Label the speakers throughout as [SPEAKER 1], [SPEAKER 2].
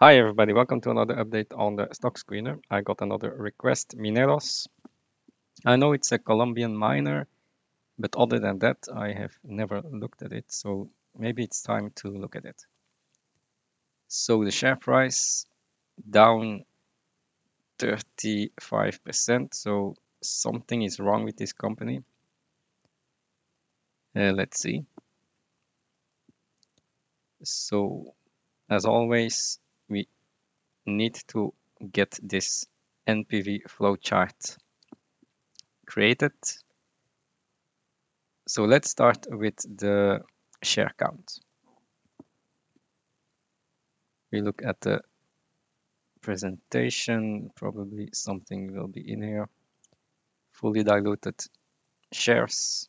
[SPEAKER 1] Hi everybody, welcome to another update on the stock screener. I got another request, Mineros. I know it's a Colombian miner, but other than that, I have never looked at it, so maybe it's time to look at it. So the share price down 35%, so something is wrong with this company. Uh, let's see. So as always, we need to get this NPV flowchart created. So let's start with the share count. We look at the presentation, probably something will be in here. Fully diluted shares.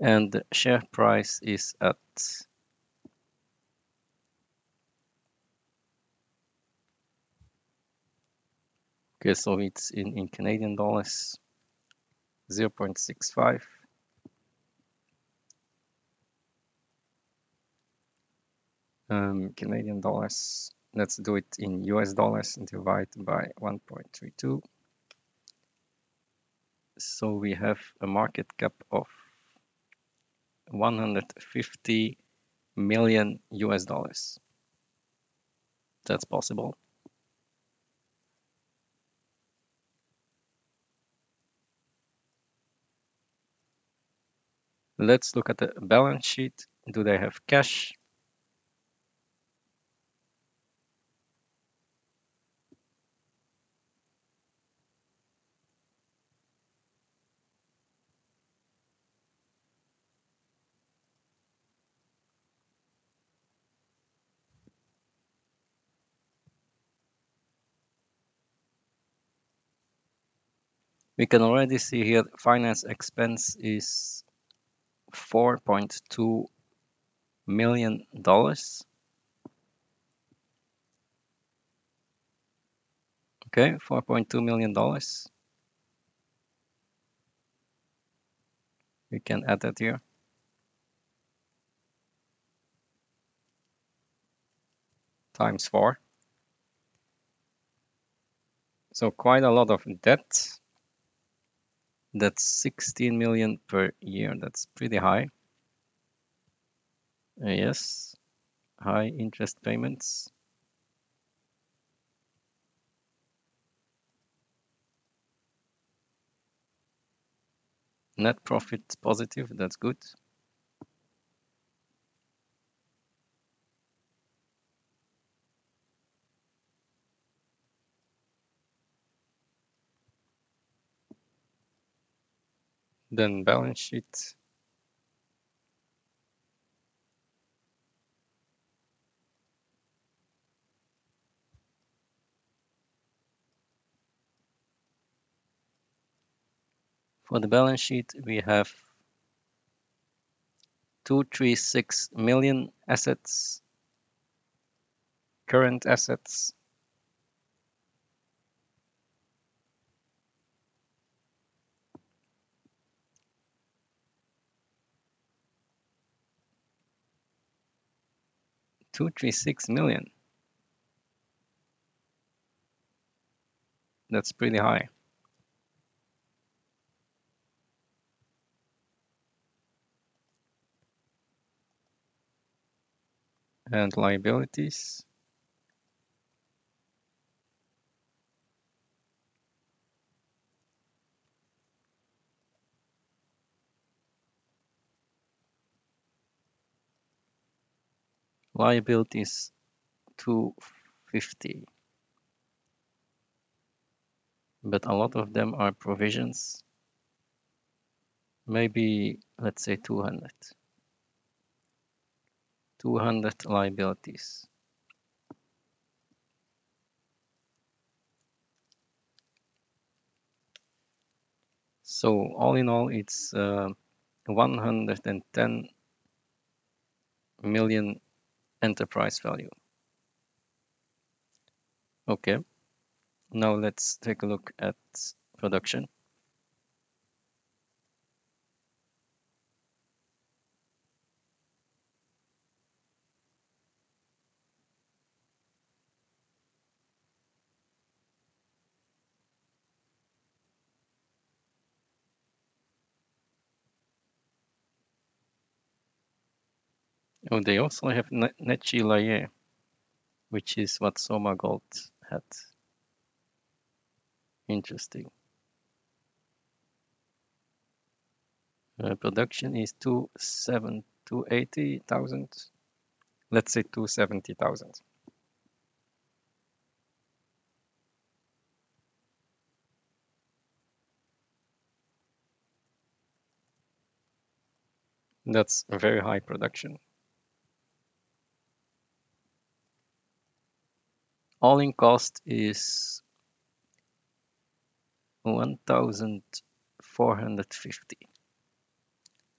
[SPEAKER 1] And the share price is at okay so it's in in canadian dollars 0 0.65 um, canadian dollars let's do it in us dollars and divide by 1.32 so we have a market cap of 150 million US dollars. That's possible. Let's look at the balance sheet. Do they have cash? We can already see here finance expense is 4.2 million dollars. Okay 4.2 million dollars. We can add that here. Times 4 so quite a lot of debt that's 16 million per year. That's pretty high. Uh, yes, high interest payments. Net profit positive, that's good. Then balance sheet. For the balance sheet, we have 236 million assets, current assets, two three six million. That's pretty high. And liabilities. Liabilities 250 but a lot of them are provisions. Maybe let's say 200 200 liabilities. So all in all it's uh, 110 million enterprise value. Okay, Now let's take a look at production. Oh, they also have Nechi Laie, which is what Soma Gold had. Interesting. Uh, production is two seven two eighty thousand. Let's say two seventy thousand. That's a very high production. All-in cost is 1,450.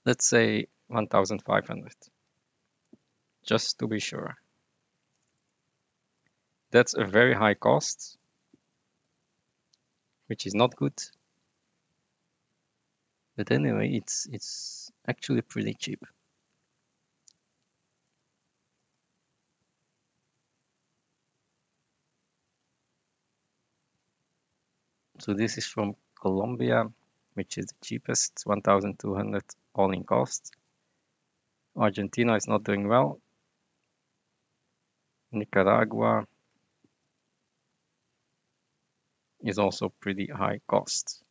[SPEAKER 1] Let's say 1,500, just to be sure. That's a very high cost, which is not good. But anyway, it's it's actually pretty cheap. So this is from Colombia, which is the cheapest, 1,200 all-in cost. Argentina is not doing well. Nicaragua is also pretty high cost.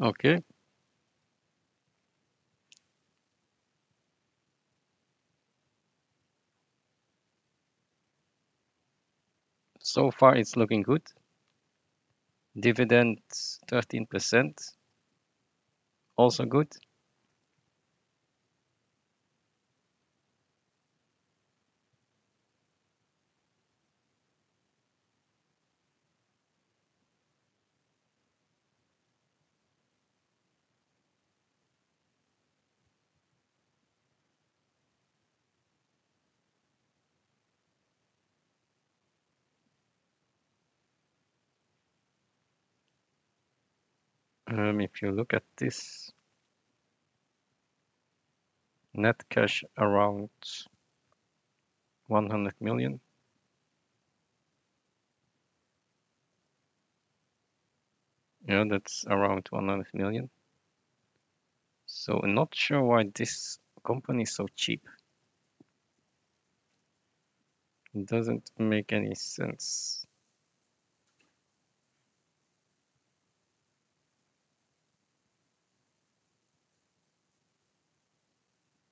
[SPEAKER 1] Okay. So far it's looking good. Dividend 13%, also good. Um, if you look at this net cash around 100 million. Yeah, that's around 100 million. So not sure why this company is so cheap. It doesn't make any sense.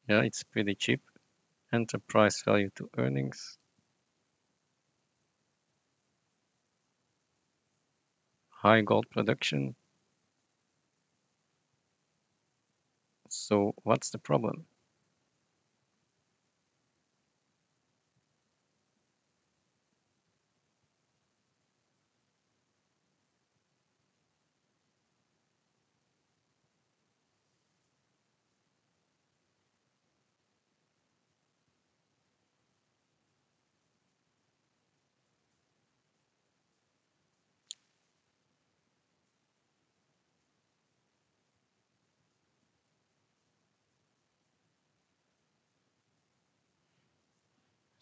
[SPEAKER 1] Yeah, it's pretty cheap. Enterprise value to earnings. High gold production. So what's the problem?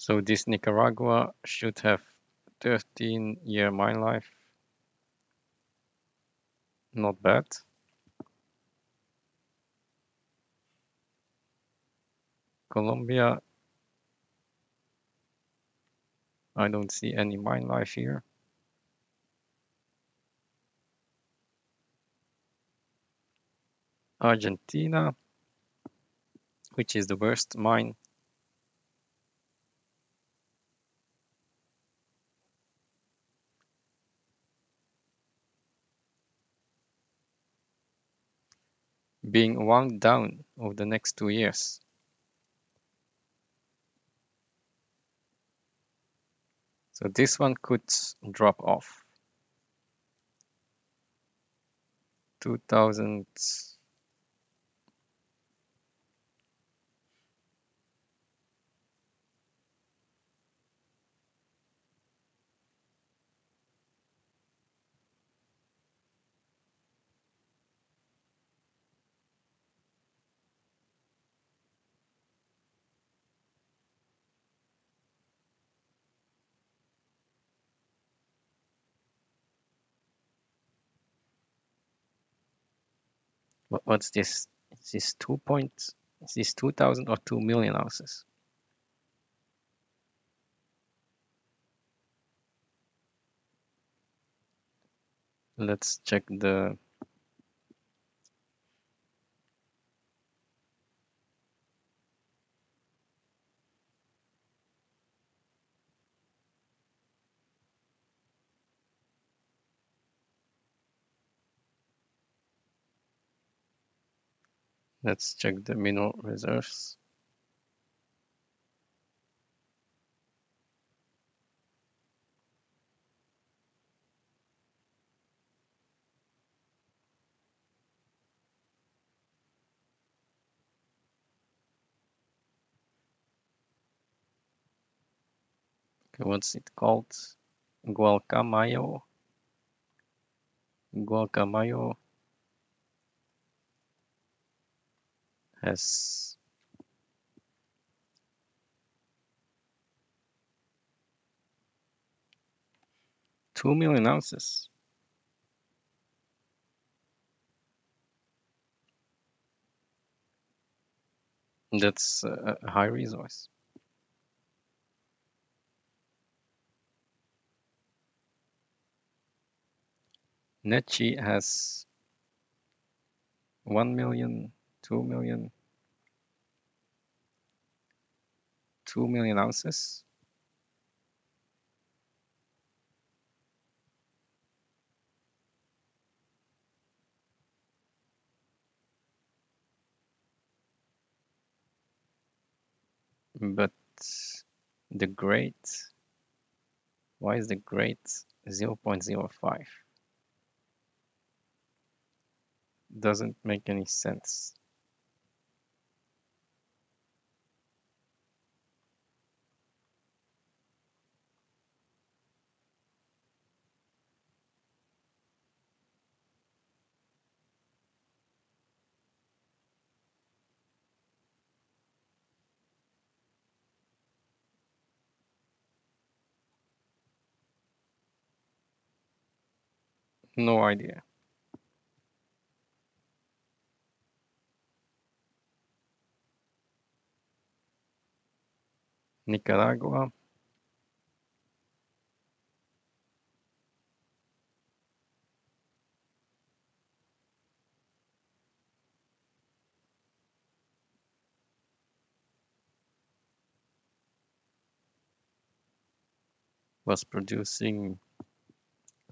[SPEAKER 1] So this Nicaragua should have 13 year mine life. Not bad. Colombia. I don't see any mine life here. Argentina which is the worst mine being wound down over the next two years. So this one could drop off. 2000 what's this? Is this two point? Is this two thousand or two million ounces? Let's check the Let's check the mineral reserves. Okay, what's it called? Gualcamayo. Gualcamayo has two million ounces. That's a high resource. Nechi has 1 million, 2 million, 2 million ounces. But the grade, why is the grade 0.05? Doesn't make any sense. No idea. Nicaragua. was producing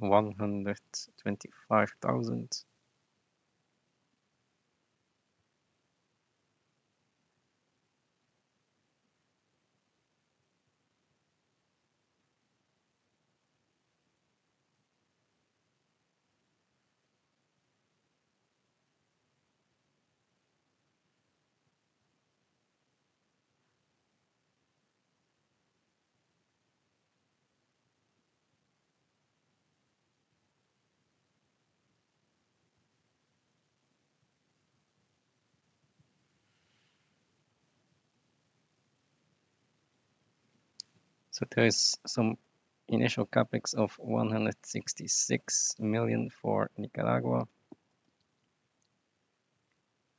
[SPEAKER 1] 125,000 There is some initial capex of 166 million for Nicaragua.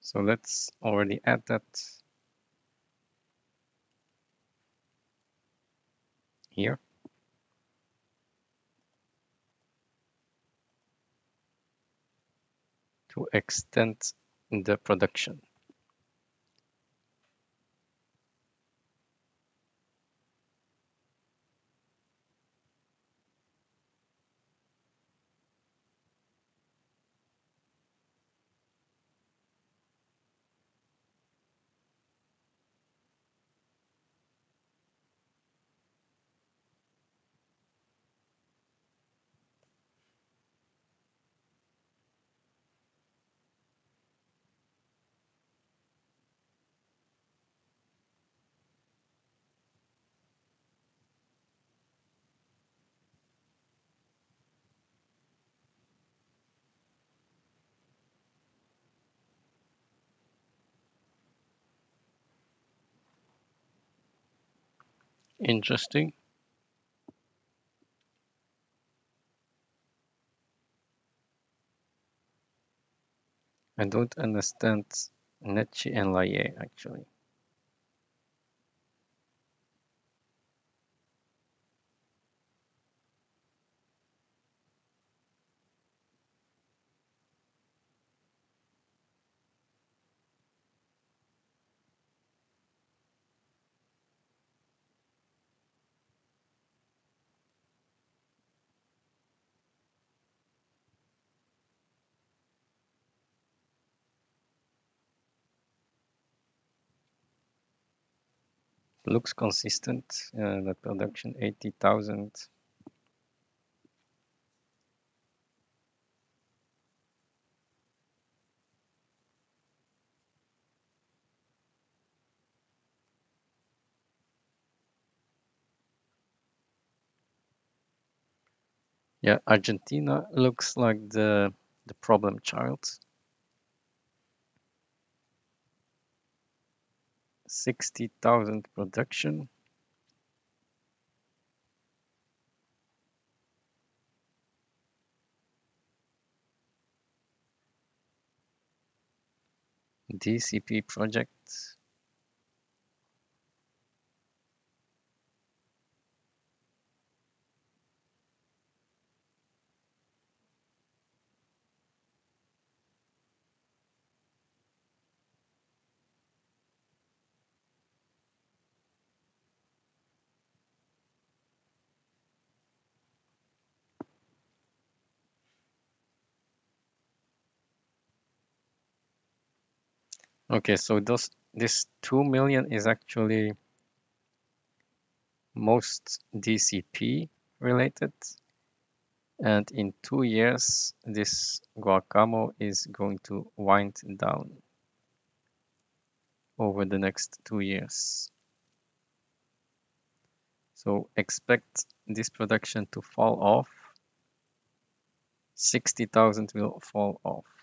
[SPEAKER 1] So let's already add that here. To extend the production. Interesting. I don't understand Nechi and Laie actually. Looks consistent. Uh, the production 80,000. Yeah, Argentina looks like the the problem child. 60,000 production. DCP project. Okay, so those this 2 million is actually most DCP related. And in two years, this Gualcamayo is going to wind down over the next two years. So expect this production to fall off. 60,000 will fall off.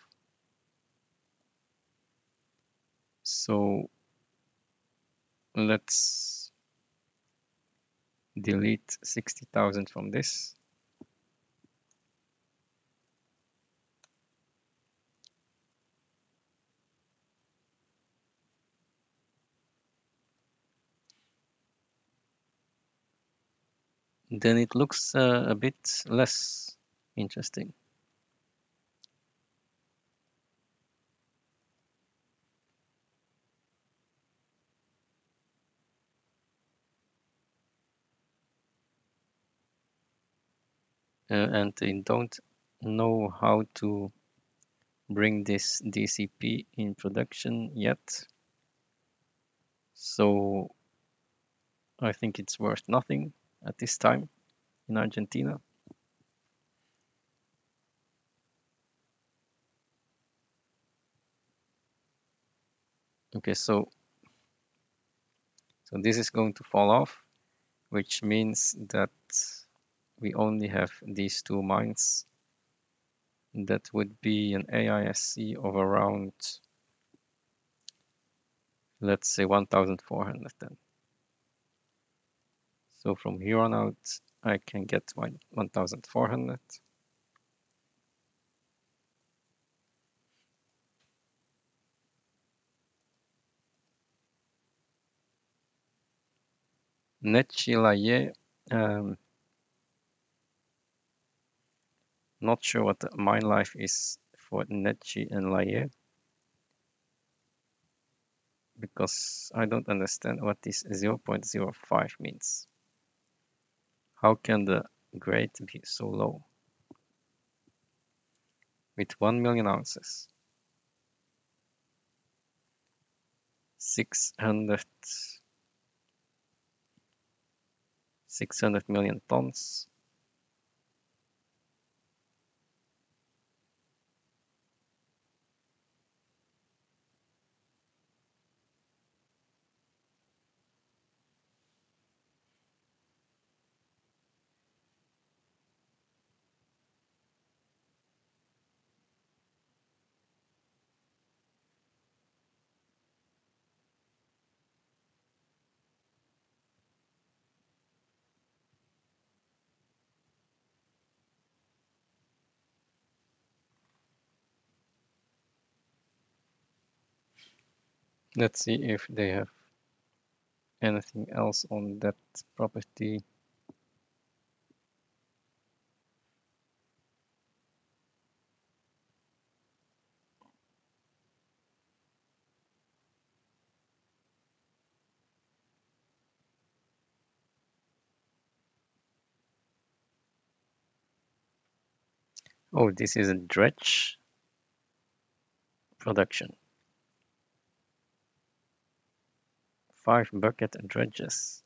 [SPEAKER 1] So let's delete 60,000 from this. Then it looks uh, a bit less interesting. Uh, and they don't know how to bring this DCP in production yet. So I think it's worth nothing at this time in Argentina. Okay, so so this is going to fall off, which means that we only have these two mines. That would be an AISC of around, let's say 1,400 then. So from here on out, I can get my 1,400. Nechi Laie, um, not sure what the mine life is for Nechi and Laie because I don't understand what this 0.05 means. How can the grade be so low? With 1 million ounces. 600 600 million tons. Let's see if they have anything else on that property. Oh, this is a dredge production. Five bucket and dredges.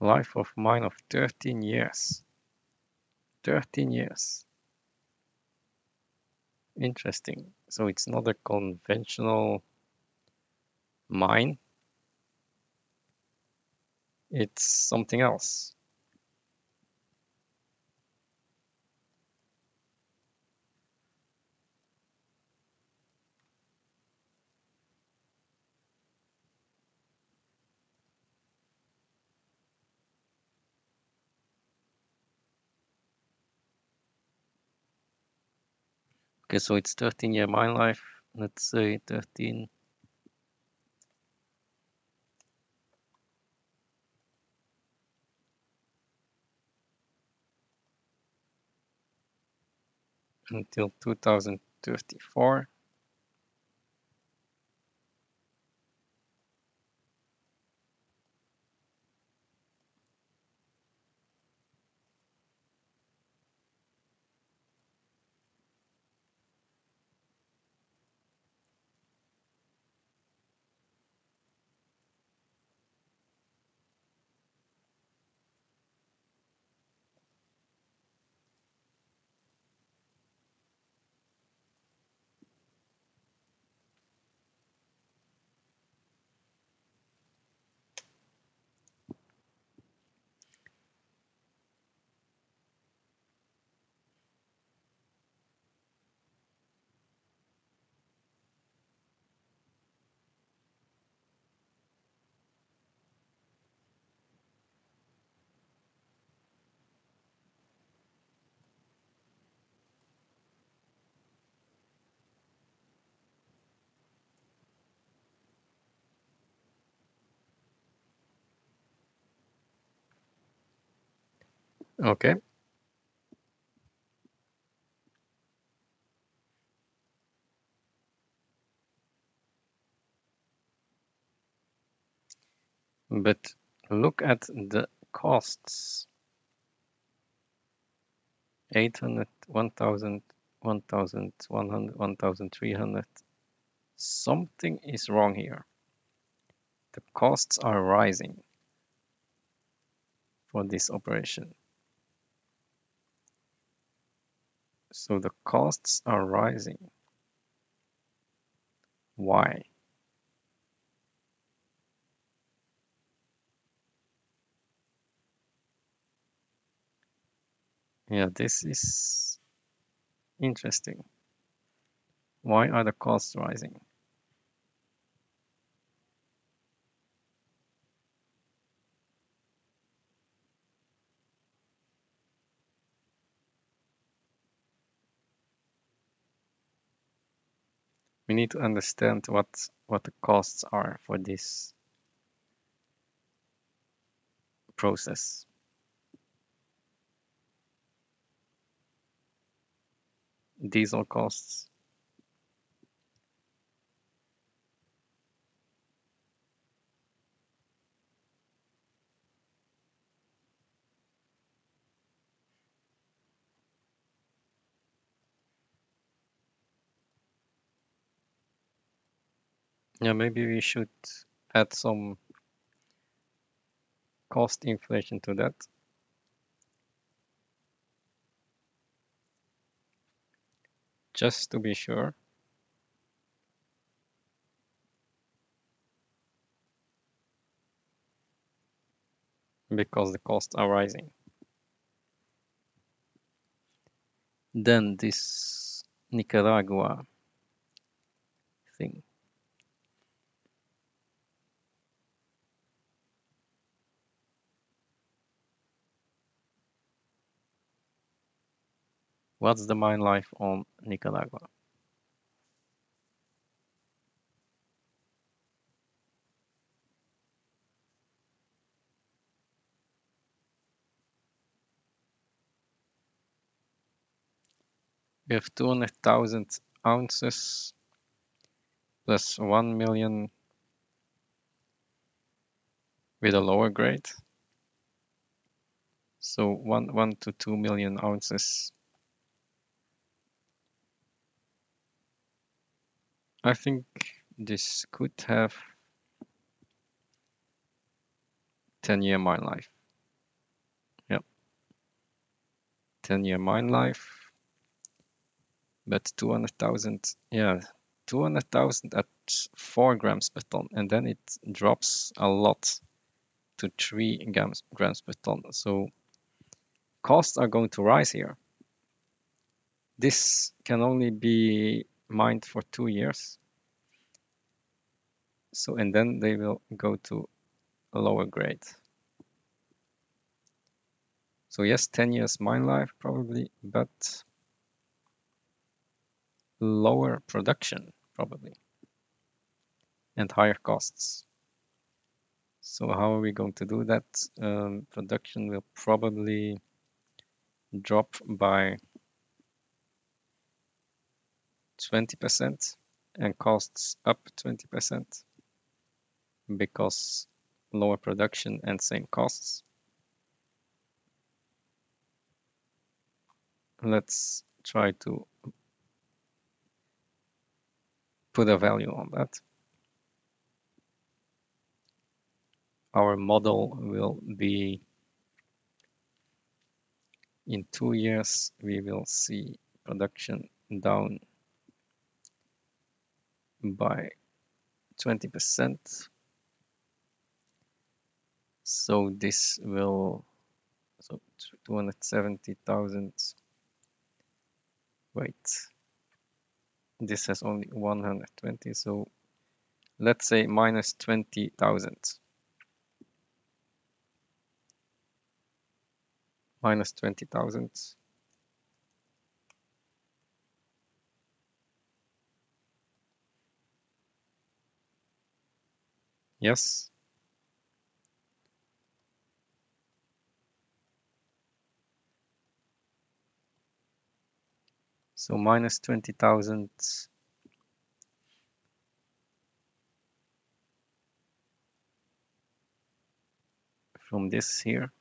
[SPEAKER 1] Life of mine of 13 years. 13 years. Interesting. So it's not a conventional mine. It's something else. Okay, so it's 13 year mine life. Let's say 13. until 2034. Okay. But look at the costs. 800, 1000, 1100, 1300. Something is wrong here. The costs are rising for this operation. So the costs are rising. Why? Yeah, this is interesting. Why are the costs rising? We need to understand what what the costs are for this process. Diesel costs. Yeah, maybe we should add some cost inflation to that. Just to be sure. Because the costs are rising. Then this Nicaragua thing. What's the mine life on Nicaragua? We have 200,000 ounces plus 1 million with a lower grade. So 1, 1 to 2 million ounces. I think this could have 10 year mine life. Yep. 10 year mine life but 200,000, yeah, 200,000 at 4 grams per ton, and then it drops a lot to 3 grams, grams per ton. So costs are going to rise here. This can only be mined for two years. So, and then they will go to a lower grade. So yes, 10 years mine life probably, but lower production probably and higher costs. So how are we going to do that? Um, production will probably drop by 20% and costs up 20% because lower production and same costs. Let's try to put a value on that. Our model will be in two years, we will see production down by 20%. So this will, so 270,000, wait, this has only 120 so let's say minus 20,000 minus 20,000 yes So minus 20,000 from this here.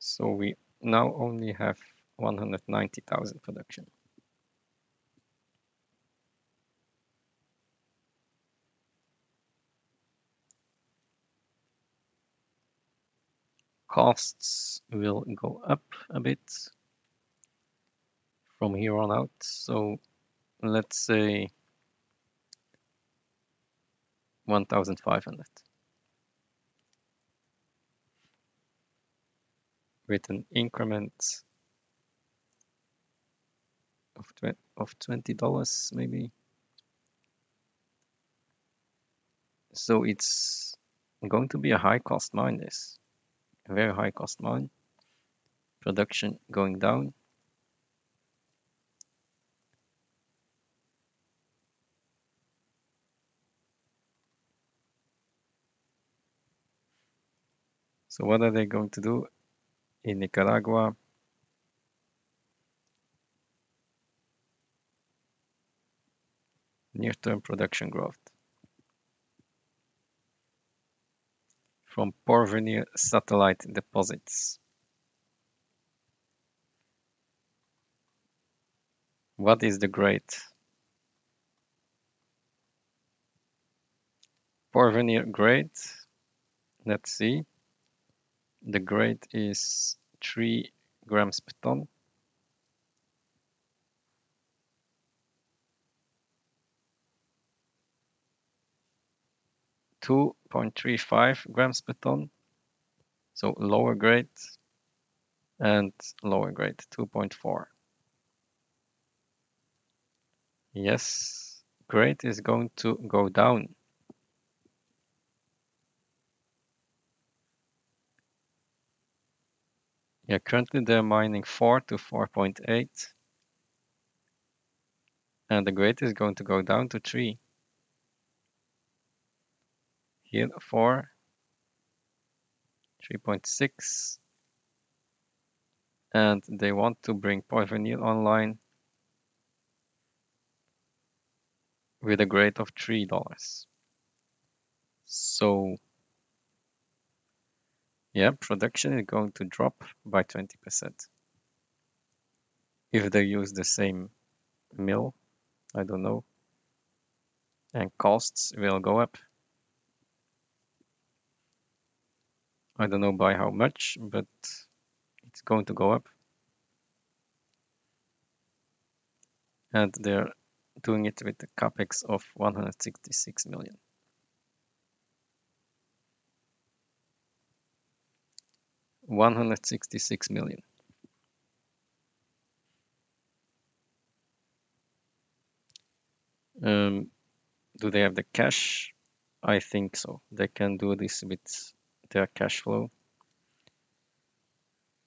[SPEAKER 1] So we now only have 190,000 production. costs will go up a bit from here on out. So let's say 1,500 with an increment of, of $20 maybe. So it's going to be a high cost mine this a very high cost mine. Production going down. So what are they going to do in Nicaragua? Near-term production growth. from Porvenir satellite deposits. What is the grade? Porvenir grade, let's see. The grade is 3 grams per ton. Two point three five grams per ton. So lower grade and lower grade 2.4. Yes, grade is going to go down. Yeah, currently they're mining 4 to 4.8. And the grade is going to go down to 3. Here 4, 3.6. And they want to bring Porvenir online with a grade of $3. So yeah, production is going to drop by 20%. If they use the same mill, I don't know. And costs will go up. I don't know by how much, but it's going to go up. And they're doing it with the capex of 166 million. One hundred sixty-six million. Um, do they have the cash? I think so. They can do this with their cash flow.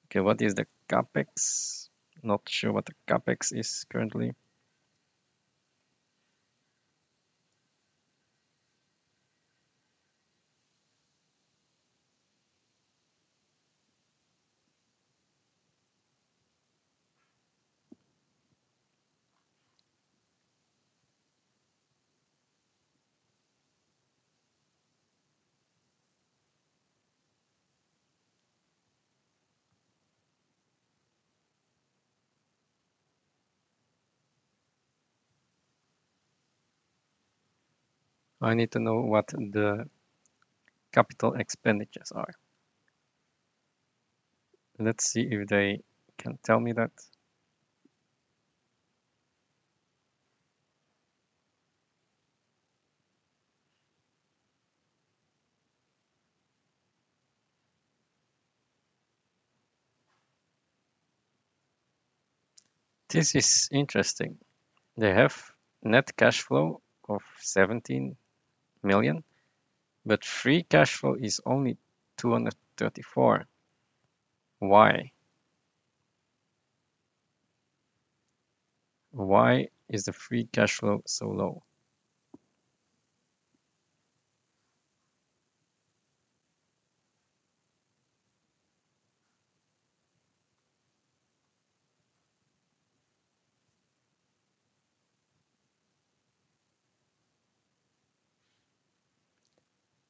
[SPEAKER 1] Okay, what is the capex? Not sure what the capex is currently. I need to know what the capital expenditures are. Let's see if they can tell me that. This is interesting. They have net cash flow of 17 million, but free cash flow is only 234. Why? Why is the free cash flow so low?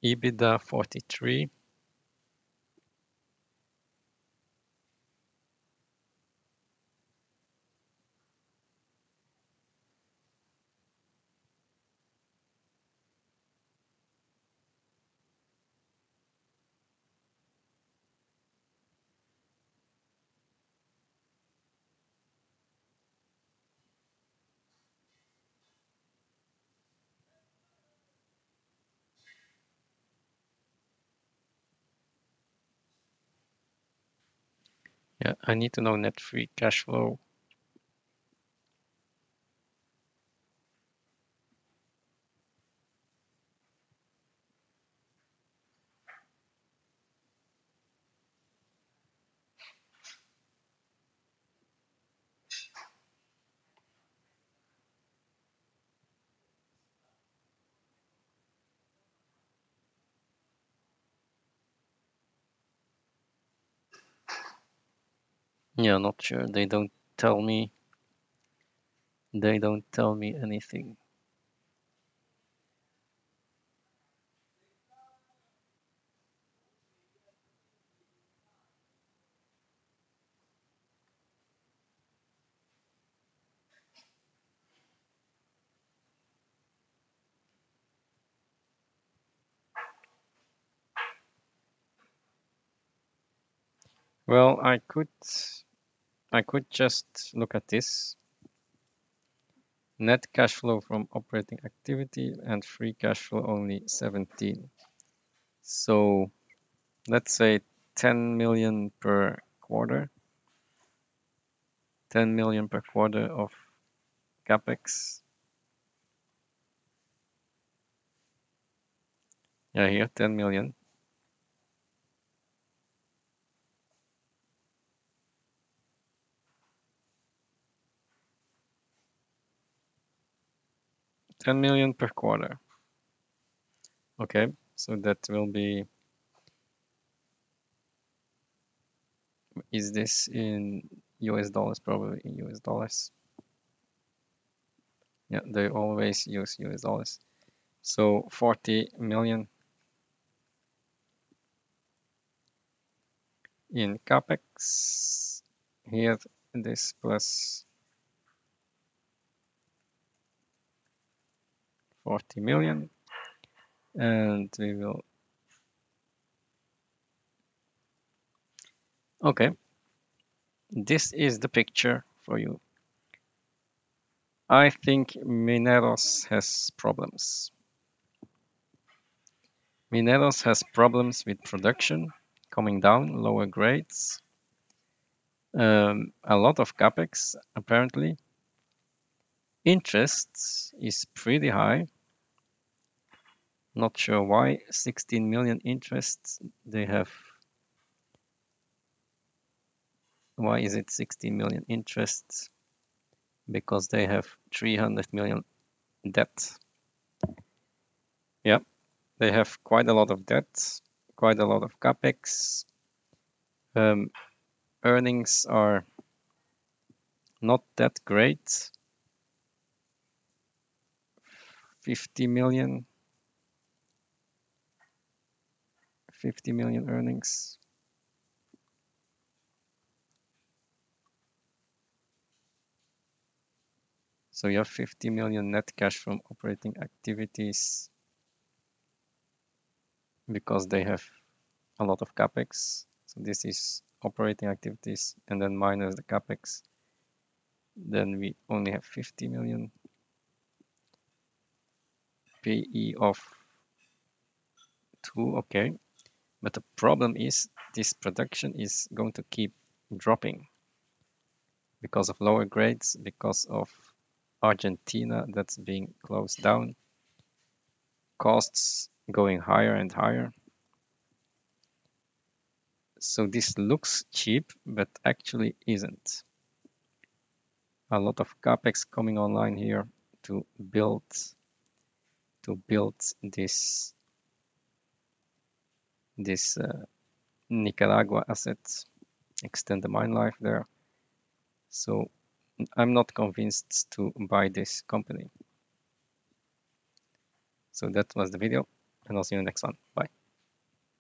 [SPEAKER 1] EBITDA 43. Yeah, I need to know net free cash flow. Yeah, not sure. They don't tell me. They don't tell me anything. Well, I could I could just look at this. Net cash flow from operating activity and free cash flow only 17. So let's say 10 million per quarter. 10 million per quarter of capex. Yeah, here 10 million. Ten million per quarter. Okay, so that will be is this in US dollars? Probably in US dollars. Yeah, they always use US dollars. So 40 million in capex. Here, this plus 40 million. And we will Okay, this is the picture for you. I think Mineros has problems. Mineros has problems with production coming down, lower grades, um, a lot of capex apparently. Interest is pretty high. Not sure why 16 million interest they have Why is it 16 million interest? Because they have 300 million debt. Yeah, they have quite a lot of debt, quite a lot of capex. Um, earnings are not that great. 50 million. 50 million earnings. So you have 50 million net cash from operating activities because they have a lot of capex. So this is operating activities and then minus the capex. Then we only have 50 million. PE of 2, okay. But the problem is this production is going to keep dropping because of lower grades, because of Argentina that's being closed down. Costs going higher and higher. So this looks cheap, but actually isn't. A lot of capex coming online here to build to build this this uh, Nicaragua asset, extend the mine life there. So I'm not convinced to buy this company. So that was the video and I'll see you in the next one. Bye.